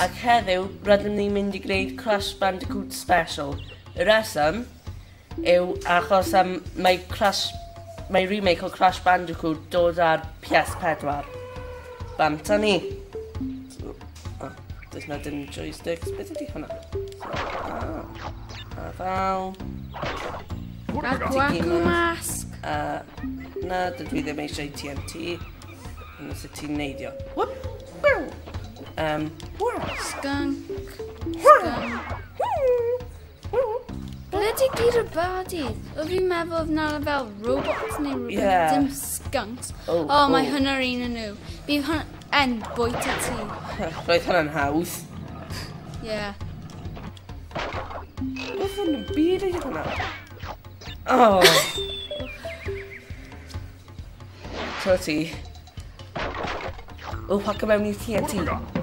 ac heddiw rydym ni'n mynd i gwneud Crash Bandicoot Special. Y reswm yw achos um, mae, Crash, mae remake o Crash Bandicoot dod ar PS4. Bam, ta ni. Oh, does na dim joysticks. Beth ydi hwnna? So, ah, a fel... Aquacu mask! Uh, na, dydw i ddim eisiau TNT. Yn os y ti'n neidio. Whoop! Bow! Um, skunk. Skunk. Bloody gyd o badydd. O fi'n meddwl oedd na fel robots neu rhywbeth. Yeah. Dim skunks. Oh, oh, oh. mae hynna'r un yn nhw. Bydd hwn yn bwyt y ti. Roedd hwnna'n hawdd. Ie. Beth yn y byd ydy hwnna? Oh. so ti. O, pac mewn i'r TNT. Oh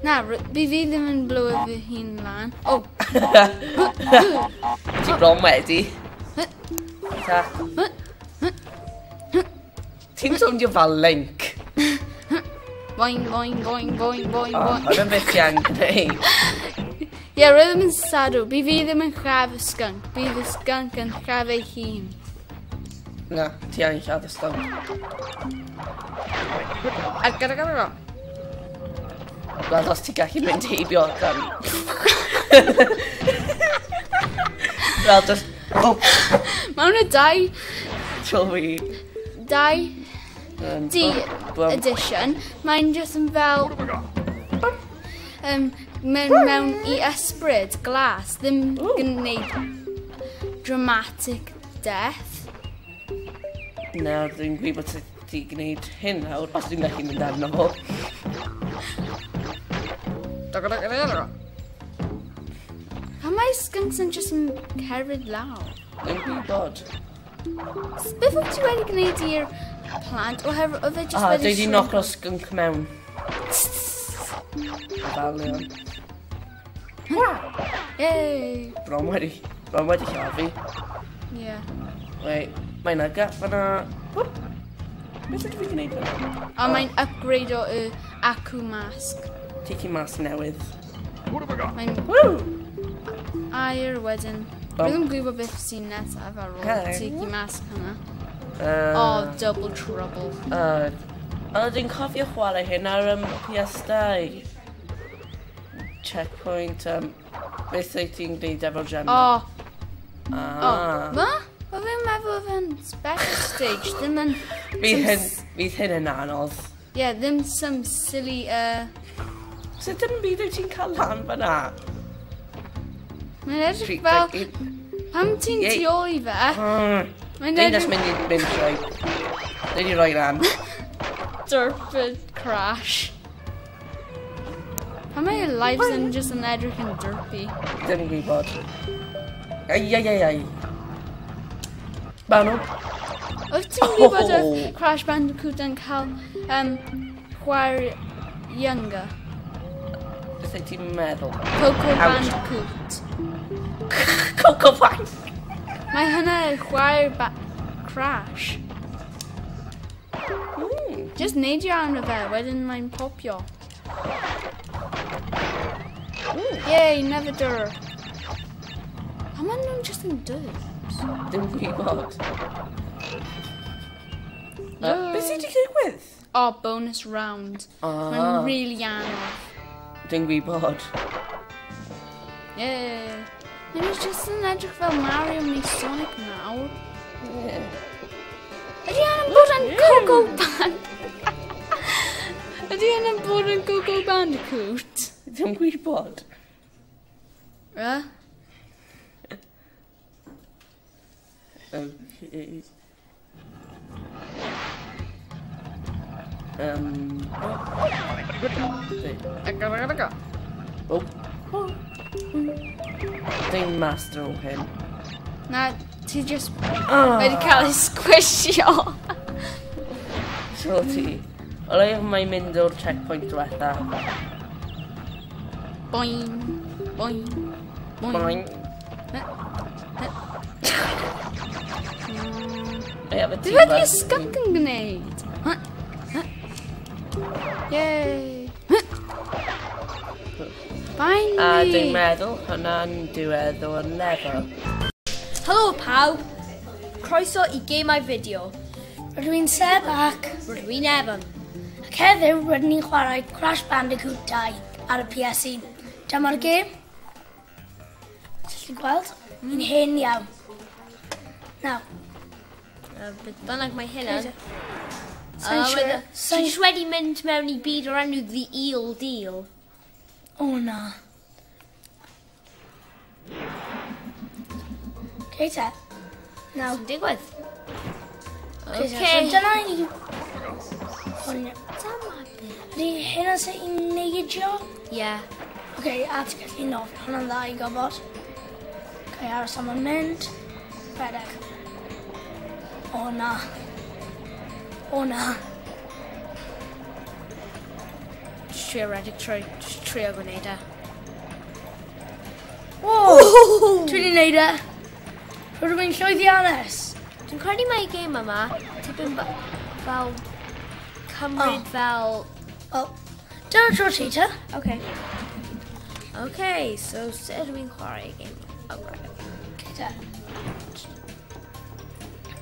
Na, bydd fi ddim yn blywyd fy hun lan. O! Ti bron wedi. Ta. Ti'n swndio fel Link. Boing, boing, boing, boing, boing, boing. Oedd yn beth iawn gwneud. Ie, roedd yn sadw. Bydd fi ddim yn chraf y skunk. Bydd y skunk yn chraf ei hun. Na, ti angen lladd y skunk. A gyda gyda gyda gweld os ti'n gallu mynd heibio gan... Fel just... Oh. Mae hwnna dau... Chilwi. Dau... Um, di edition. Mae'n just yn fel... Um, mewn, mewn i ysbryd, glas, ddim gwneud dramatic death. Na, dwi'n gwybod sut ti gwneud hyn nawr os dwi'n gallu mynd arno fo. Pam mae skunks yn jyst yn cerfyd law? Dwi'n gwybod. Beth wyt ti wedi gwneud i'r plant oherwydd oedd e jyst ah, wedi... Dwi wedi o skunk mewn. Fel Balio. Yay! Bron wedi, bron wedi llafu. Ie. Yeah. Wait, mae'n aga, fyna. Whoop! Beth ydw i'n gwneud hynny? A mae'n upgrade o y acw mask. Tiki mask newydd. Mae'n... Air wedyn. Dwi'n ddim gwybod beth sy'n nesaf ar ôl tiki mask hynna. Uh, oh, double trouble. Uh, uh, dwi'n cofio chwarae hyn ar um, PS2. Checkpoint, um, beth wyt ti'n gwneud efo gemma? Oh. Ah. Oh, ma? someone's backstage, dim yn... Bydd hyn, bydd hyn yn anodd. Ie, ddim some silly... Uh... So dim byd wyt ti'n cael lan fyna? Mae'n edrych fel... Pam ti'n tu ôl i fe? Mae'n edrych... Dwi'n mynd i mynd trwy. Dwi'n i roi lan. Derpid crash. Pam mae lives yn just yn edrych yn derpy? Dim gwybod. Ai, ai, ai, ai. Bano. Öğretim bir bacak Crash Bandicoot'dan kal um, Quire Younger. City Metal. Coco Bandicoot. Coco Bandicoot. Mae hynna chwaer crash. Mm. Jyst neidio arno fe, wedyn mae'n popio. Mm. Yay, never dyr. A maen nhw'n just yn dyr. Dim gwybod. Uh, Beth sydd wedi digwydd? O, oh, bonus round. Ah. Mae'n rili really anodd. Dim gwybod. Ie. Nid yw'n jyst yn edrych fel Mario neu Sonic nawr. Ie. Ydy yn bod yn Coco Band? Ydy yn bod yn Coco Bandicoot? Dim gwybod. Ie? Uh? Okay. Um. Oh. oh. I Master will hit. No, he just oh. medically squished you. Sorry. I'll have my Mindor checkpoint left there. Boing. Boing. Boing. be efo ti. Dwi wedi skunk yn gwneud. Yay. Finally. A dwi'n meddwl hwnna'n diwedd o'r lefel. Helo pawb. Croeso i gemau fideo. Rydw i'n Seb ac... i'n Evan. Ac heddiw rydyn ni'n chwarae Crash Bandicoot 2 ar y PS1. Dyma'r gêm. Ti'n gweld? Mm. Yn hen iawn. Nawr, Beth bynnag mae hynna. sa'n siŵr. Ti'n Sa'n jyst wedi mynd mewn i byd o'r enw The Eel Deal. O na. Okay te. Nawr, Sy'n digwydd? okay. Oce. so dyna i... Hwn- Dyma beth. Ydy hynna sy'n i'n neidio? Ie. Ok, a ti'n gallu nofio. Hwna'n dda i gofod. Ok, aros am yn mynd. Redeg. Oh nah. Oh nah. Just trio radic trio. Just trio grenada. Whoa! others. Rudolphin Shoithianus! Dwi'n my game yma, tipyn fel cymryd fel... Oh. Dyna tro ti ta. Okay. Okay, so sut dwi'n chwarae game? Okay, ta.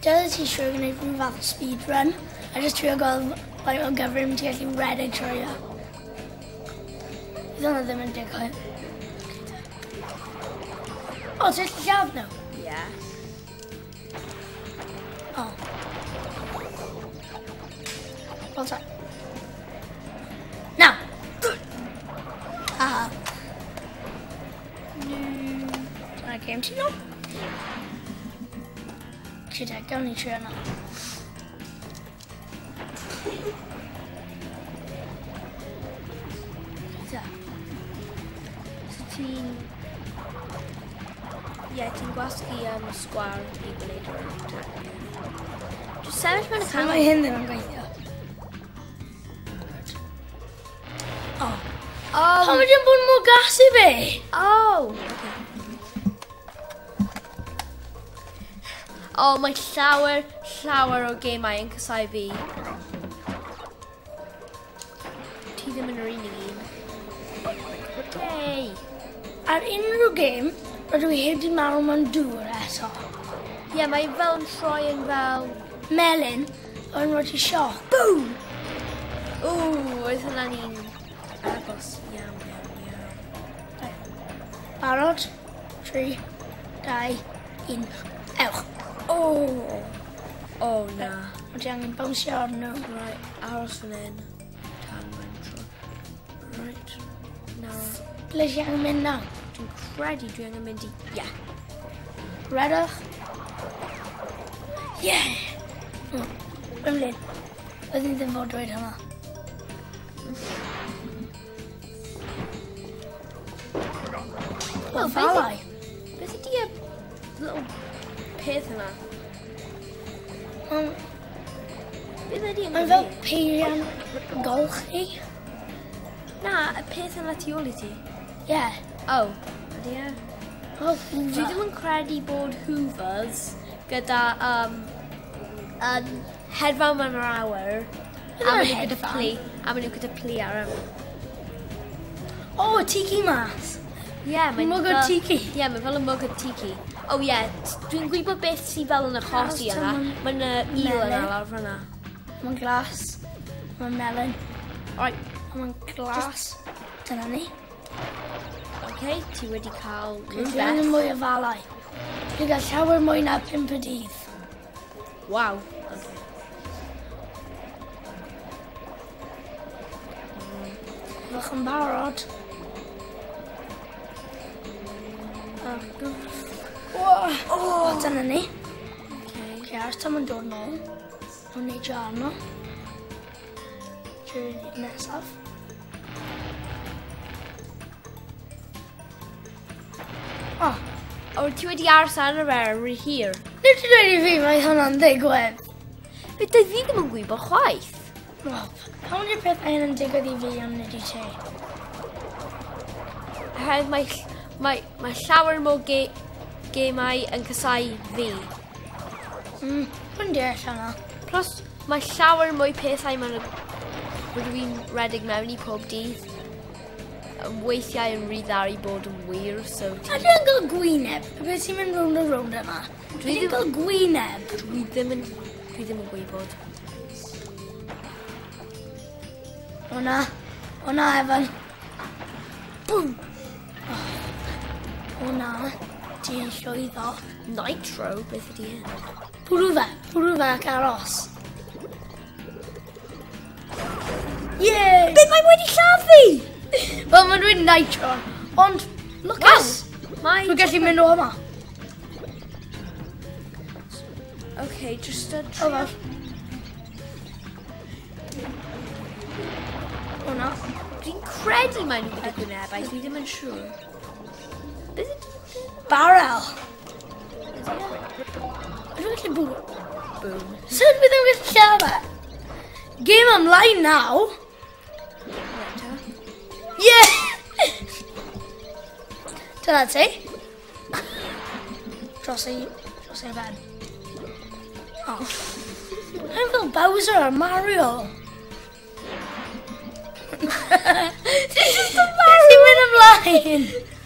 Does he sure gonna the speed run? I just feel go by a government to get red and try to. He's only them in the hunt. Oh, so it's the job now. Yeah. Oh. Well done. Now. Ah. Uh, I came to you. actually ni trio yna. sure So Ti'n... Ie, ti'n gwasgu um, sgwar i gwneud o'r Just sefyll mewn y canol. Mae hyn ddim yn gweithio. O. Oh. Pam ydy'n bod mor i fi? O, mae llawer, llawer o gemau yn cysau fi. Ti ddim yn yr un un. Yay! Ar unrhyw gêm, rydw i heb di marw mewn dŵr eto. Ie, yeah, mae fel yn troi yn fel... Melyn, yn roi ti sioc. Boom! Ww, oedd hwnna'n un agos iawn, iawn, iawn. Barod? 3, 2, 1, ewch! Oh! Oh, na. Mae ti angen bawnsio arno. Right, aros fan hyn. Tan mae'n tro. Right. Nawr. Ble ti angen mynd na? Dwi'n credu dwi angen mynd i... Ie. Yeah. Redwch. Ie! Yeah! Hmm. Ymlyn. Oedd i'n ddim fod dweud hynna. Wel, falau. Beth ydi y little peth yna? Ond... Ond fel peirian golch chi? Na, y peth yna tu ôl i ti? Ie. Yeah. Oh, ydy e? Oh, Dwi ddim yn credu bod Hoovers gyda um, um, hedfan mewn yr awr. A maen nhw gyda pli. A maen nhw gyda pli ar yma. O, tiki mas. Ie, yeah, mae'n... Mwg o tiki. Ie, yeah, mae'n fel y mwg o tiki oh ie, yeah, dwi'n gwybod beth sydd fel yn achosi yna. Mae'n yna eel yna lawr fyna. Mae'n glas. Mae'n melon. Oi. Mae'n glas. Dyna ni. OK, ti wedi cael rhywbeth. Dwi angen mwy o falau. Dwi'n cael llawer mwy na pimp y dydd. Waw. Okay. Fych yn barod. Ach, O, oh, dyna ni. Okay. Ie, os tam yn dod nôl, o'n neud jo arno. Dwi'n neud nesaf. O, o ti wedi aros ar yr erwy hir? Nid ti'n dweud i fi mae hwnna'n digwydd. Beth dy fi ddim yn gwybod chwaith? Wel, pawn i'r peth ein yn digwydd i fi am nid i ti. Oherwydd mae, mae, mae llawer mwy gemau yn cysau fi. Mm, hwn deall hwnna. Plus, mae llawer mwy pethau mae'n rydw i'n redeg mewn i pob dydd. Yn Weithiau yn rhy ddari bod yn wir, so... Ti... A dwi'n gael gwyneb. A beth sy'n mynd rownd a rownd yma? Dwi ddim... gael gwyneb. Dwi ddim yn... Dwi ddim yn gwybod. O na. O na, Evan. Bwm! Oh, o na ti yn llwyddo nitro beth ydi e? hyn. Pwrw fe, pwrw fe ac aros. Yay! Beth mae wedi lladdu? Wel, mae'n dweud nitro, ond look wow. mae... Dwi'n gallu mynd o yma. OK, just a trio. Oh, well. oh. Dwi'n credu mae nhw wedi gwneud, e, dwi ddim yn siŵr. Beth ydy barrel. Boom. Boom. Send me the camera. Game online now. Yeah. So that's it. Trusty, trusty bad. Oh. I'm Bill Bowser or Mario. this is the Mario. See when I'm lying.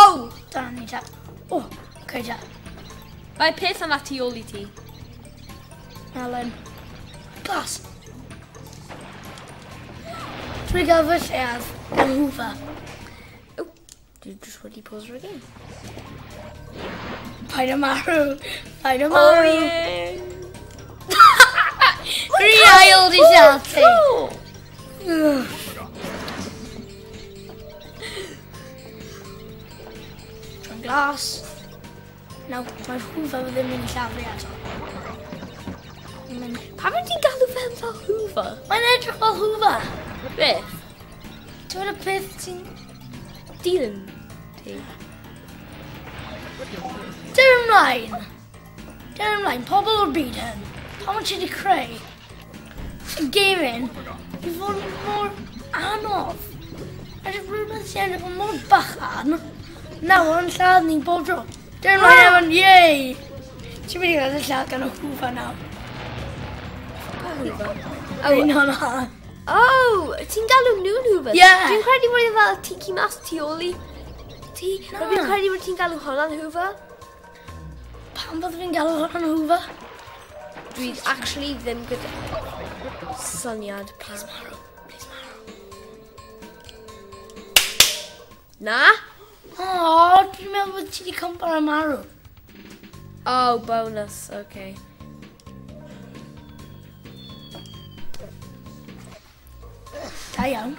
Oh, danneggia. Oh, ok già. Vai per la tioliti. Alan. Pass. Trigger wish as and hoover. Oh, did just really pause her again. Fight Amaru. Fight Amaru. Oh, yeah. Three aisle disaster. glas. Naw, mae'r hwfer ddim yn llafru eto. Pam wyt ti'n galw fe fel hwfer? Mae'n edrych fel hwfer. Beth? Ti'n y peth ti'n... Dilyn ti? Dyr ymlaen! Dyr ymlaen, pobl o'r byd hyn. Pa mae ti wedi creu? Y gaming, i fod yn mor anodd. A rhywbeth sy'n edrych yn mor bychan nawr yn lladd ni bob tro. Dyna mae efo'n yei! Ti'n mynd i gael y lladd gan o hwfa nawr. Oh. A wy'n hwnna. Oh, ti'n galw nhw'n hwfa? Ie! Dwi'n credu bod e fel tiki mas tu ôl i. Ti, dwi'n credu bod ti'n galw hwnna'n hwfa. Pam bod fi'n galw hwnna'n hwfa? Dwi actually ddim gyda syniad pam. Please marw, please marw. Na? Oh, you remember with chili con palomaro. Oh, bonus. Okay. Taeyang.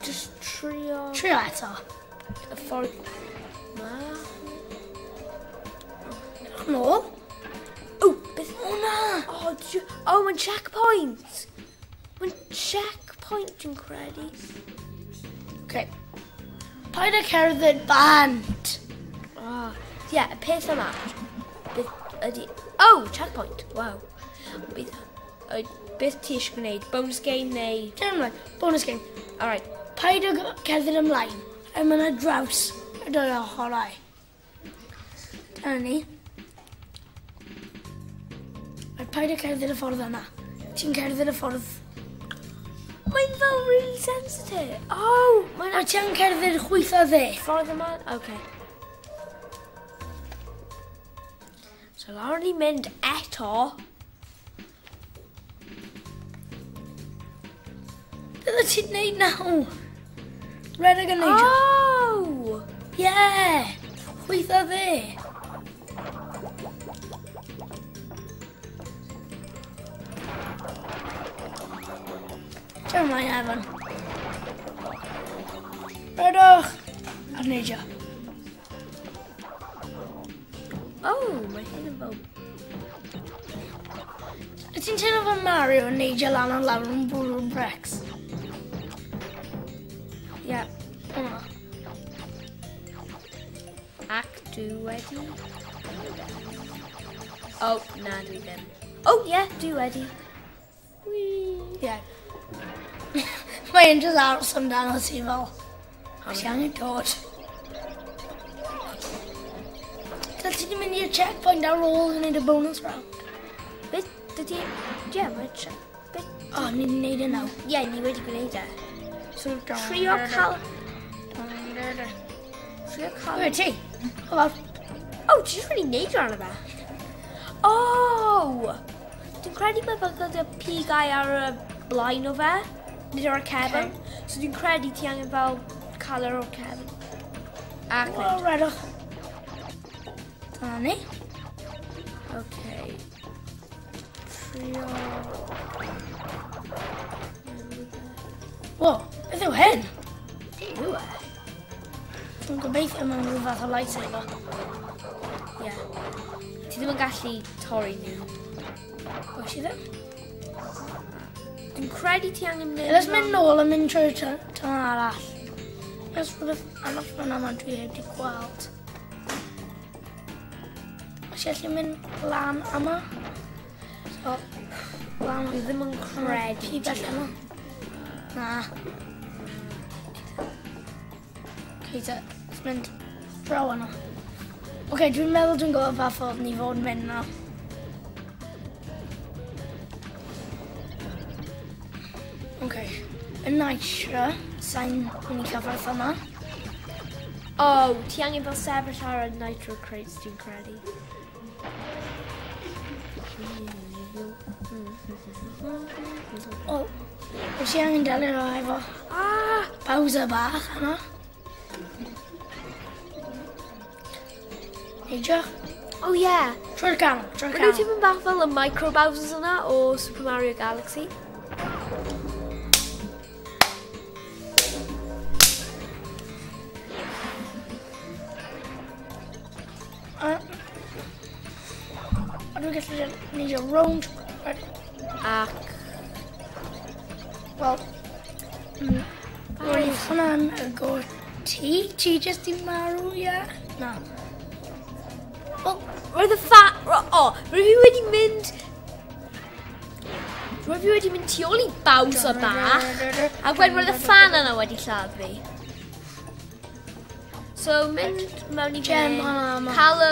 Just trio. Triator. A The. No. Oh, Bethuna. Oh, you... oh, when checkpoints. When checkpoints and credits. paid a cerdded band. Oh, ie, yeah, y peth yma, Beth ydi... Oh, checkpoint, wow. Bydd, beth ti eisiau gwneud? Bonus game neu... Generally, bonus game. Alright. Paid â cerdded ymlaen, a mae yna draws y dwy ochorau. Dyna ni. Mae Paid a cerdded y ffordd yna. Ti'n cerdded y ffordd Mae'n fel really sensitive. Oh, mae'n a ti'n yn cerdded chwyth o dde. Ffordd yma? Okay. So lawr ni mynd eto. Dyna ti'n neud naw. Red yn neud. Oh! Yeah! Chwyth o dde. Never mind, Evan. Redo! I need you. Oh, my head about. It's instead of a Mario, I need you, Lana, Lavin, Boom, Rex. Yeah. Uh-huh. Act 2 ready? Oh, nah, do. Oh, yeah, do ready. Whee. Yeah. mae un jyst aros amdano ti fel. Os i angen dod. Dyl ti di mynd i'r checkpoint ar ôl yn neud y bonus round. Beth? Dydy... Ie, mae'n check. Beth? O, ni'n neud e nawr. Ie, ni wedi gwneud e. So, trio cael... Trio cael... Where ti? O, fel... O, ti jyst wedi neud rhan o fe. O! Dwi'n credu mae fel gyda pigau ar y blaen o fe nid o'r cefn. So dwi'n credu ti angen fel calor o'r cefn. A Ac wow, redwch. Dyna ni. Okay. Trio... Wo, beth yw hyn? Yw e? Dwi'n gobeithio mewn rhyw fath o lightsaber. Ie. Ti ddim yn gallu torri nhw. Wyt ti ddim? Dwi'n credu ti angen mynd... Let's mynd nôl a mynd trwy'r tan arall. Oes rhywbeth anodd fyna yma dwi wedi gweld. Os i allu mynd lan yma? So, lan yma. ddim yn credu. Pi bell yma? Na. Ceita, let's mynd draw yna. Oce, okay, dwi'n meddwl dwi'n gwybod pa ffordd ni fod yn mynd na. y naisra, sa'n mynd i cyfarth yma. O, oh, ti angen fel sefyll ar y nitro crates dwi'n credu. O, oh, wyt ti angen delio nhw efo ah, pausa bach yna. Neidio? O oh, ie. Yeah. Trwy'r gan, trwy'r gang. Wyt ti'n mynd bach fel y micro bowsers yna o Super Mario Galaxy? guess I need a round. Ah. Well, mm, we're gonna go teach just in Maru, yeah? No. Oh, well, we're the fat. Oh, we've already mint. Have you already mynd tu ôl i Bowser bach, a gwen roedd the fan and already lladd me? So, mint mewn i gem, cael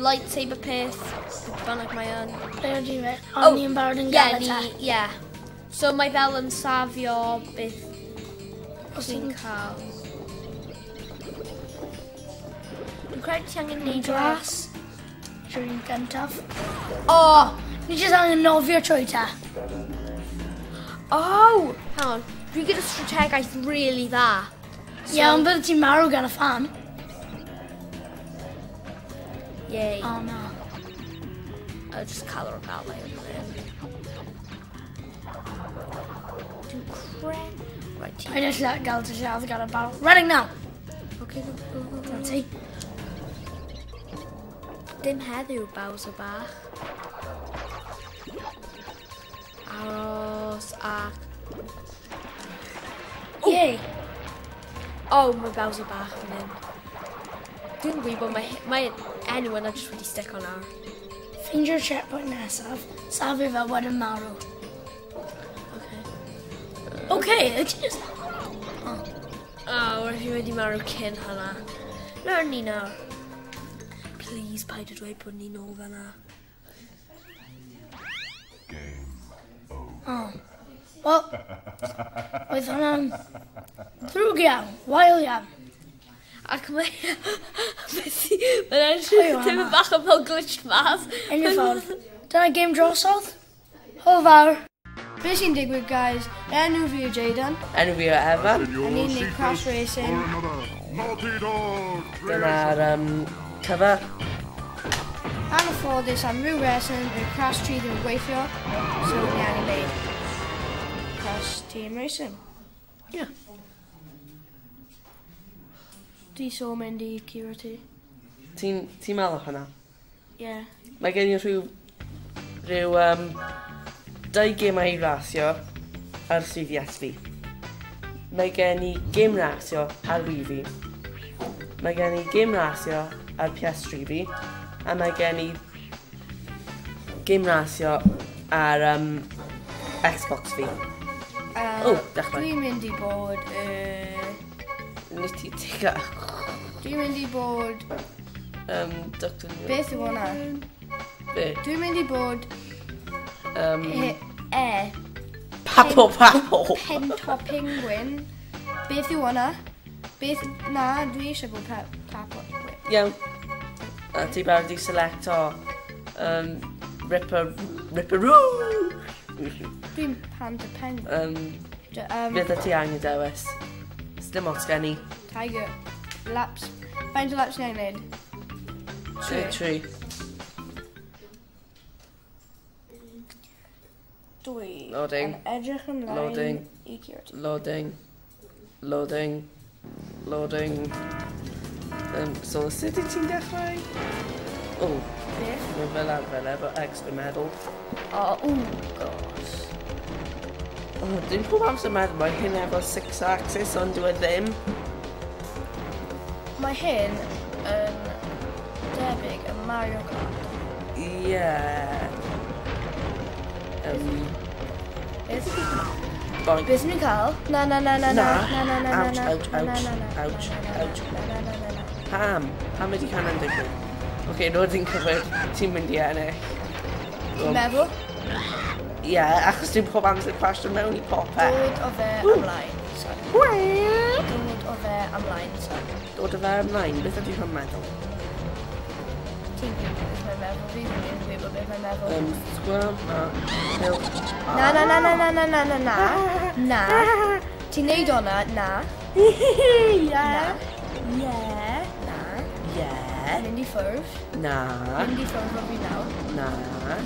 lightsaber peth, bynnag mae yn. Be o'n i'n meddwl? O'n oh, i'n barod yn gael Ie. So mae fel yn safio beth os ti'n cael. Dwi'n credu ti angen neud e ras. Dwi'n gyntaf. O! Oh, ni jyst angen nofio trwy ta. Oh! Hang on. Dwi'n gyda strategaeth really dda. So... Ie, yeah, ond bydd ti'n marw gan y fan. Yay. Oh no. I just color them out later. Do crap. Right. I just let Delta Shells got a battle. Running now. Okay, go, go, go, go. see. Dem heddiw, Bowser bach. Arrows ac... Oh. Yay! Oh, my Bowser bach yn mynd couldn't read, but my, my anyone I just really stick on her. Finger trap by Nasov, Saviva Wadamaru. Okay. Uh, okay, it is. Oh, oh we're here with Maru Ken Hana. Learn Nina. Please, by the way, put Nina Ovana. Oh. Well, with um, through Gam, while Gam. ac mae... Mae'n ddim yn bach o fel glitched mas. Yn y ffordd. Dyna game drosodd. Hwyl fawr. Be sy'n digwydd, guys? Enw fi yw Jaden. Enw fi yw Efa. A ni'n neud Crash Racing. Dyna'r um, cyfer. And before this, I'm real wrestling with Crash Tree the Wayfield. So, yeah, I made Crash Team Racing. Yeah. Di so mynd i Ciro ti. Ti'n ti meddwl hwnna? Ie. Yeah. Mae gen i rhyw... rhyw... Um, dau gemau i rasio ar llwyddiant fi. Mae gen i gem rasio ar wi fi. Mae gen i gem rasio ar PS3 fi. A mae gen i gem rasio ar um, Xbox fi. Uh, o, dechrau. Dwi'n mynd i bod... Uh... Nes ti tiga Dwi'n mynd i bod... Um, Dr. Who. Beth yw hwnna? Be? Dwi'n mynd i bod... Um, e. e papo, papo. Pento penguin. Beth yw hwnna? Beth... Na, dwi eisiau bod pa, papo. Iawn. A ti barod i select o... Um, Ripper... Ripperoo! Dwi'n panda penguin. Um, um, Fydd y ti angen dewis. Sdim ots gen i. Tiger. laps. Faint laps jij. Twee. Twee. Twee. Loading. Loading. Loading. Loading. Loading. Um, the City team definitely. Oh. We will extra medal. Oh, oh gosh. Oh, dwi'n some medal? meddwl mae hyn efo six axis ond them. mae hyn yn debyg yn Mario Kart. Ie. Yeah. Um, Beth? Boink. Beth ni'n cael? Na, na, na, na, na, na, na, na, na, na, ouch, ouch, ouch, ouch, ouch. Pam, pam ydi canan digwydd? Oce, okay, roedd i'n cyfyd, ti'n mynd i ennill. Ti'n meddwl? Ie, yeah, achos dwi'n pob amser crashed mewn i popeth. Dod o fe ymlaen so... Dod o fe ymlaen, so... Dod o fe ymlaen? Beth ydy hwn meddwl? Ti'n gwybod beth mae'n meddwl, fi ddim yn gwybod beth mae'n meddwl. Yym, sgwam, na... Na, na, na, na, na, na, na, na, na. Na. Ti'n neud o'na, na. Yeah. Ie. Na. Ie. Mynd i ffwrdd. Na. Mynd i ffwrdd o fi nawr. Na.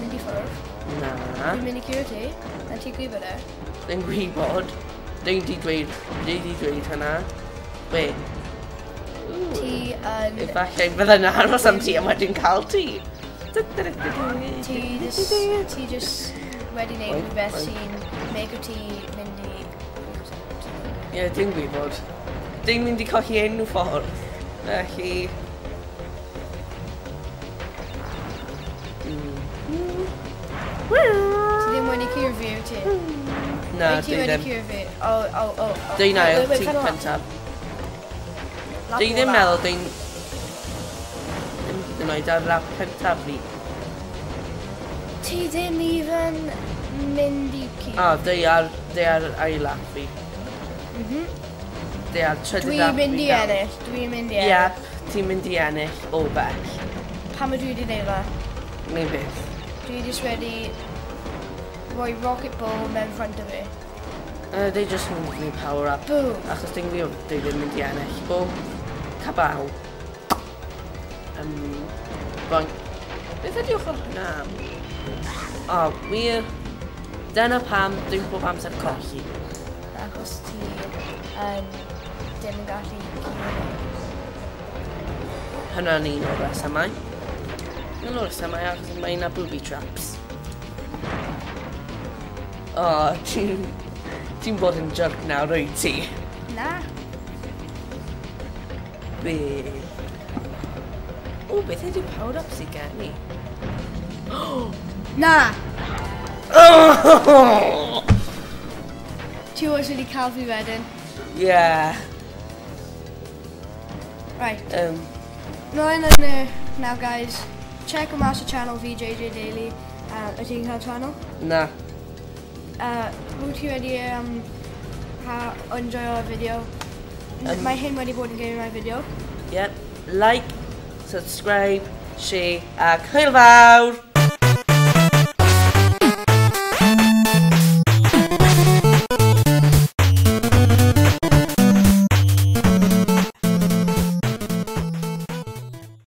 Mynd i ffwrdd. Na. Dwi'n mynd i curo ti. Na ti'n gwybod e? Dwi'n gwybod. Neu di dweud, neu di dweud hynna. Be? Ti yn... Efallai fydda yn aros am ti a wedyn cael ti. Ti just, ti just wedi gwneud rhywbeth sy'n meg o ti mynd i... Ie, dwi'n gwybod. Dwi'n mynd i colli enw ffordd. Felly... Ti ddim wedi cyrfio ti. Hmm. Na, dwi ddim. Dwi na, ti'n pentaf. Dwi ddim meddwl, dwi'n... Ddim ddim oed ar rap pentaf fi. Ti ddim even mynd i ci. O, dwi ar, dwi ar ail rap fi. Mhm. Dwi ar trydydd rap fi. Mynd i ennill, dwi'n mynd i ennill. Iep, ti'n mynd i ennill o bell. Pam ydw i wedi neud fe? Neu beth. Dwi wedi wedi rhoi rocket ball mewn ffrant o fi. Uh, they just want me power up. Boom. Achos dwi'n gwybod dwi ddim mynd i ennill. Boom. Cabaw. Um, Rwy'n... Beth ydi ochr hwnna? O, oh, wir. Dyna pam dwi'n bob amser colli. Achos ti yn ddim yn gallu Hynna'n un o'r resymau. Un o'r resymau achos mae yna booby traps. O, oh, ti'n... ti'n bod yn jerk nawr, rwy ti? Na. Be? O, beth ydy power up i gen i? Na! Oh! Ti oes wedi cael fi wedyn? Yeah. Right. Um. Mlaen yn y... Now guys, check o out y channel VJJ Daily. Um, ydy ti'n cael channel? Na. uh, hope you really um, how, enjoy our video. Um, my hand boarding game me my video. Yep. Like, subscribe, share, uh, kind.